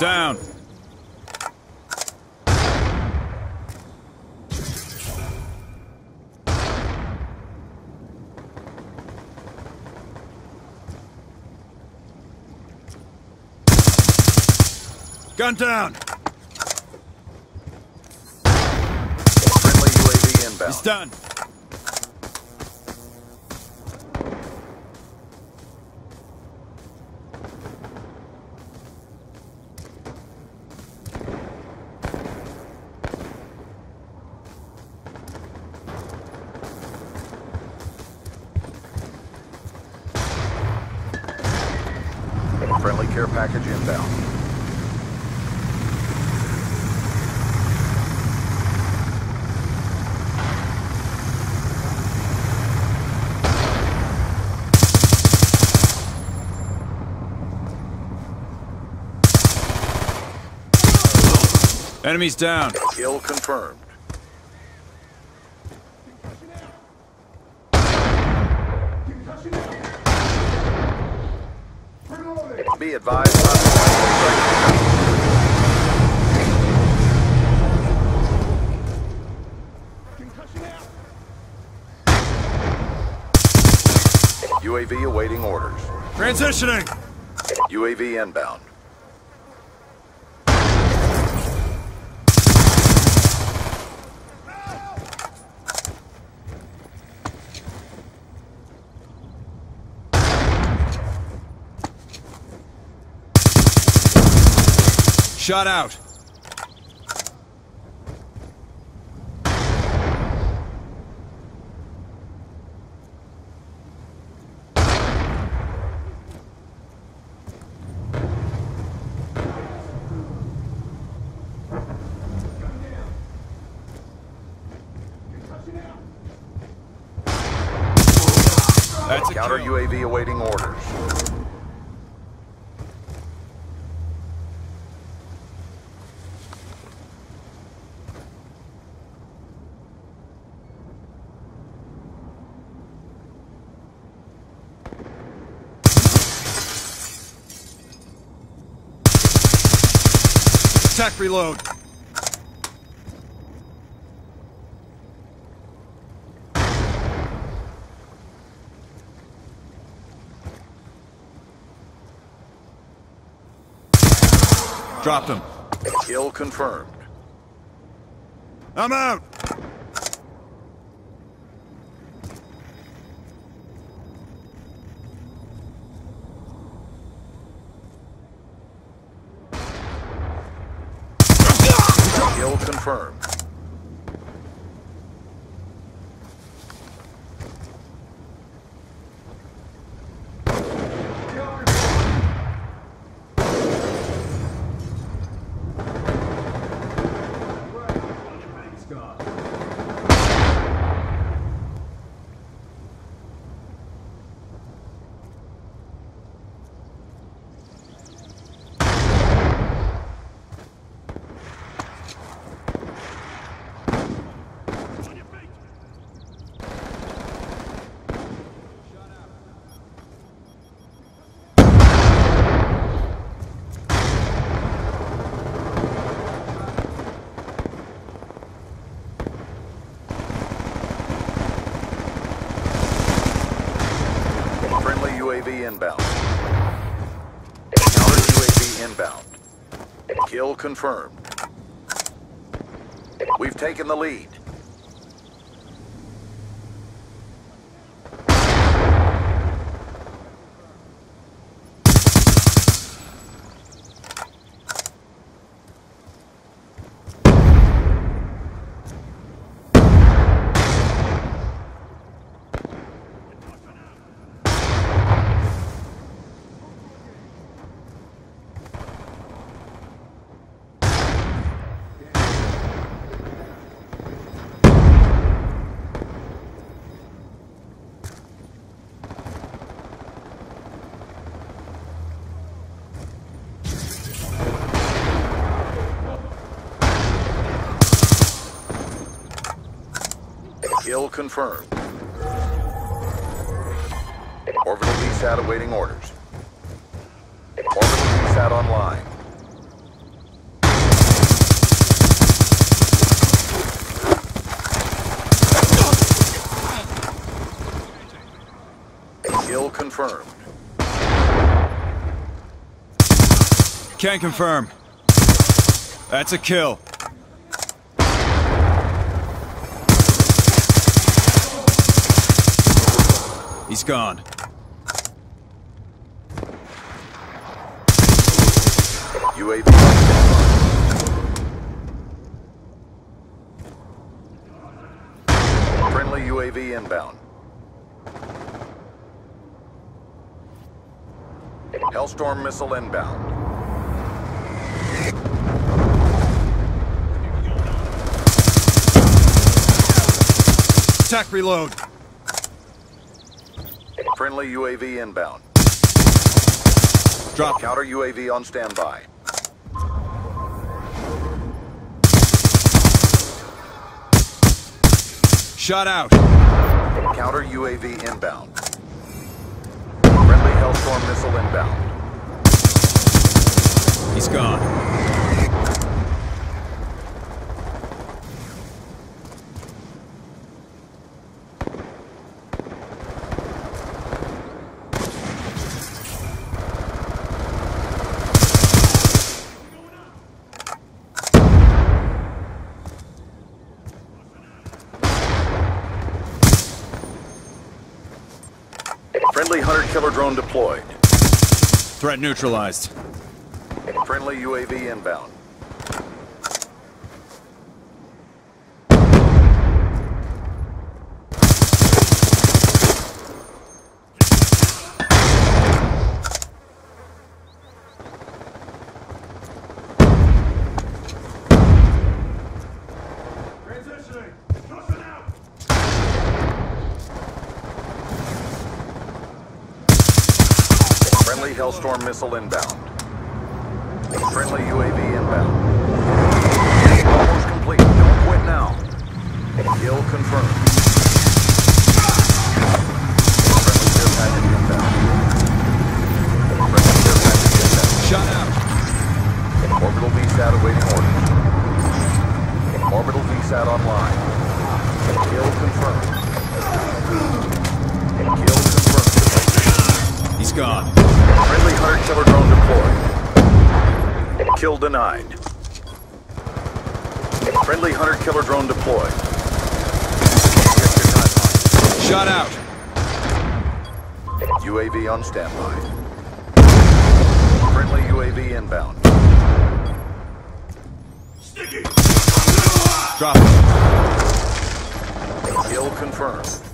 Down. Gun down. Friendly UAV inbound. He's done. Friendly care package inbound. Enemies down. Kill confirmed. Be advised. UAV awaiting orders. Transitioning. UAV inbound. Shot out. That's a Counter. UAV awaiting orders. Attack reload. Dropped him. Kill confirmed. I'm out. Confirmed. Friendly Inbound. Counter UAV inbound. Kill confirmed. We've taken the lead. confirmed. Orbital VSAT awaiting orders. Orbital VSAT online. Kill confirmed. Can confirm. That's a kill. He's gone. UAV. Friendly UAV inbound. Hellstorm missile inbound. Attack reload. Friendly UAV inbound. Drop. Counter UAV on standby. Shot out. Counter UAV inbound. Friendly Hellstorm missile inbound. He's gone. Friendly hunter killer drone deployed. Threat neutralized. Friendly UAV inbound. Hellstorm missile inbound. Friendly UAV inbound. Almost complete. Don't quit now. Kill confirmed. Friendly care package inbound. Friendly care package inbound. Shot out. Orbital VSAT awaiting orders. Orbital VSAT online. Kill confirmed. Kill confirmed. He's gone. Hunter killer drone deployed. Kill denied. Friendly hunter killer drone deployed. Shot out. UAV on standby. Friendly UAV inbound. Sticky. Drop. Kill confirmed.